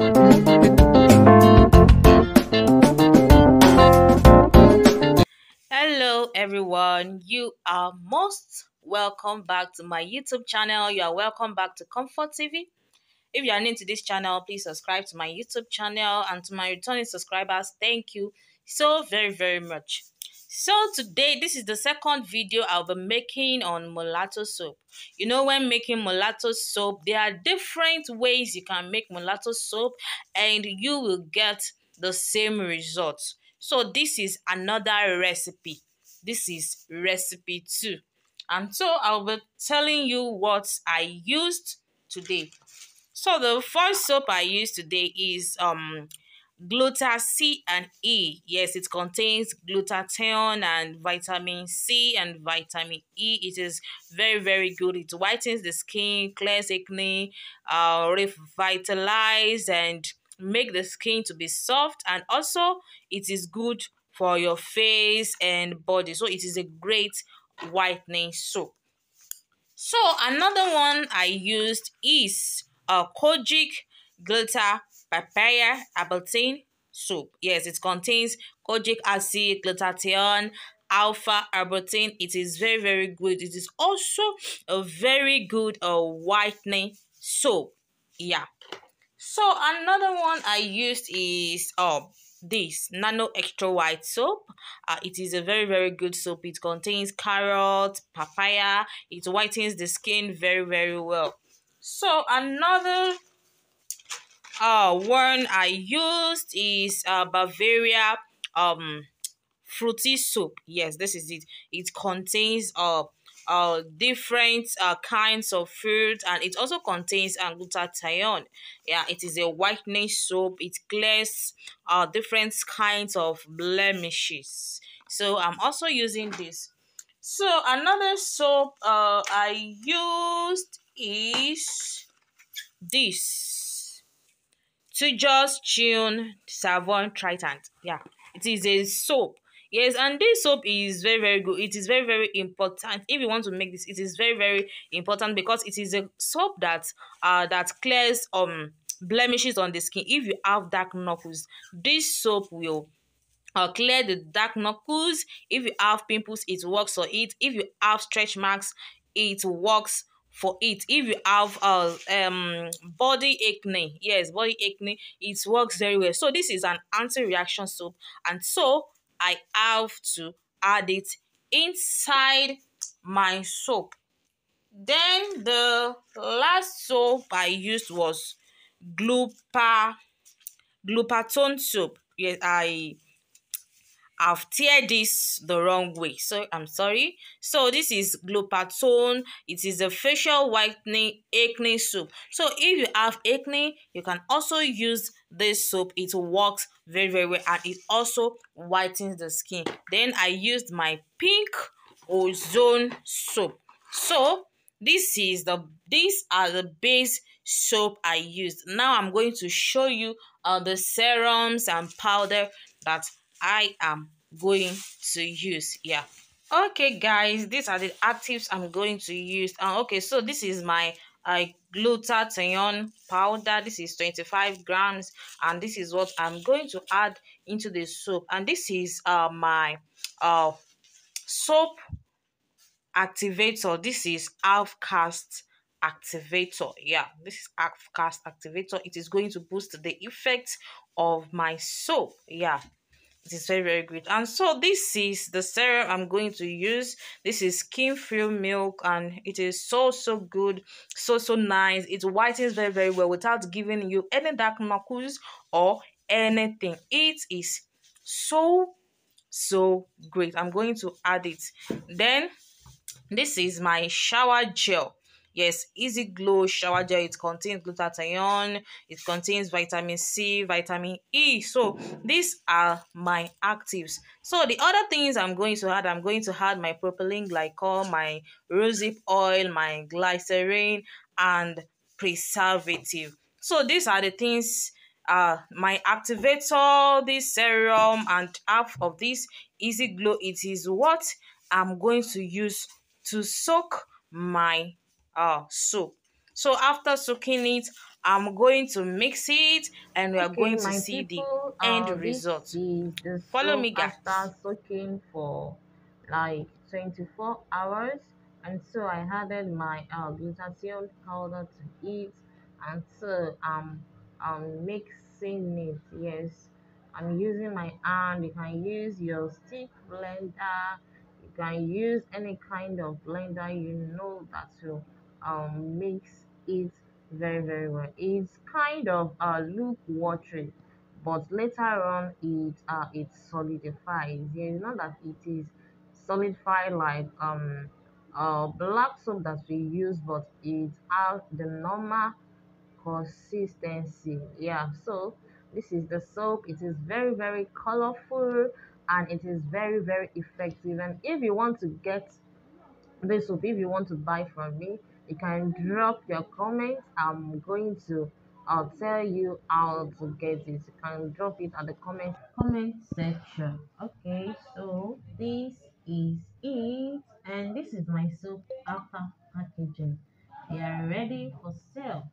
Hello everyone, you are most welcome back to my YouTube channel. You are welcome back to Comfort TV. If you are new to this channel, please subscribe to my YouTube channel and to my returning subscribers, thank you so very very much. So today, this is the second video I'll be making on mulatto soap. You know, when making mulatto soap, there are different ways you can make mulatto soap and you will get the same results. So this is another recipe. This is recipe two. And so I'll be telling you what I used today. So the first soap I used today is um gluta C and E. Yes, it contains glutathione and vitamin C and vitamin E. It is very, very good. It whitens the skin, clears acne, uh, revitalize and make the skin to be soft and also it is good for your face and body so it is a great whitening soap so another one i used is a kojic glitter papaya Arbutin soup. yes it contains kojic acid glutathione alpha arbutin. It is very very good. It is also a very good uh, whitening soap. Yeah. So another one I used is um this nano extra white soap. Uh, it is a very very good soap. It contains carrot papaya. It whitens the skin very very well. So another uh one i used is uh bavaria um fruity soap yes this is it it contains uh uh, different uh, kinds of fruit and it also contains uh, glutathione. Yeah, it is a whitening soap. It clears uh, different kinds of blemishes. So I'm also using this. So another soap uh, I used is this. To just tune Savon Tritant. Yeah, it is a soap. Yes and this soap is very very good. It is very very important. If you want to make this it is very very important because it is a soap that uh that clears um blemishes on the skin. If you have dark knuckles this soap will uh, clear the dark knuckles. If you have pimples it works for it. If you have stretch marks it works for it if you have uh, um body acne yes body acne it works very well so this is an anti-reaction soap and so I have to add it inside my soap. Then the last soap I used was Glupa Glupatone soap. Yes, I I've teared this the wrong way. So I'm sorry. So this is Glupatone. It is a facial whitening acne soap. So if you have acne, you can also use this soap. It works very, very well and it also whitens the skin. Then I used my pink ozone soap. So this is the these are the base soap I used. Now I'm going to show you uh, the serums and powder that I am going to use. Yeah. Okay, guys, these are the actives I'm going to use. Uh, okay, so this is my uh, glutathione powder. This is 25 grams, and this is what I'm going to add into the soap. And this is uh, my uh, soap activator. This is half cast activator yeah this is half cast activator it is going to boost the effect of my soap yeah it is very very good. And so this is the serum i'm going to use. This is skin free milk and it is so so good so so nice. It whitens very very well without giving you any dark knuckles or anything. It is so so great. I'm going to add it. Then this is my shower gel Yes, Easy Glow Shower Gel. It contains glutathione. It contains vitamin C, vitamin E. So these are my actives. So the other things I'm going to add, I'm going to add my propylene glycol, my rosehip oil, my glycerin, and preservative. So these are the things uh my activator this serum and half of this easy glow it is what i'm going to use to soak my uh soap so after soaking it I'm going to mix it and we are Okay, going to see the people, end uh, result. the Follow me, guys. after soaking for like 24 hours, and so I added my uh, glutathione powder to it, and so um I'm mixing it. Yes, I'm using my hand. You can use your stick blender. You can use any kind of blender you know that will um mix it very very well. It's kind of uh look watery, but later on it uh it solidifies. Yeah, you know that it is solidified like um uh black soap that we use, but it has the normal consistency yeah so this is the soap it is very very colorful and it is very very effective and if you want to get this soap if you want to buy from me you can drop your comments. I'm going to i'll tell you how to get it. You can drop it at the comment comment section. Okay so this is it. And this is my soap after packaging. They are ready for sale